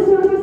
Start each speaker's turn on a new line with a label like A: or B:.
A: Señor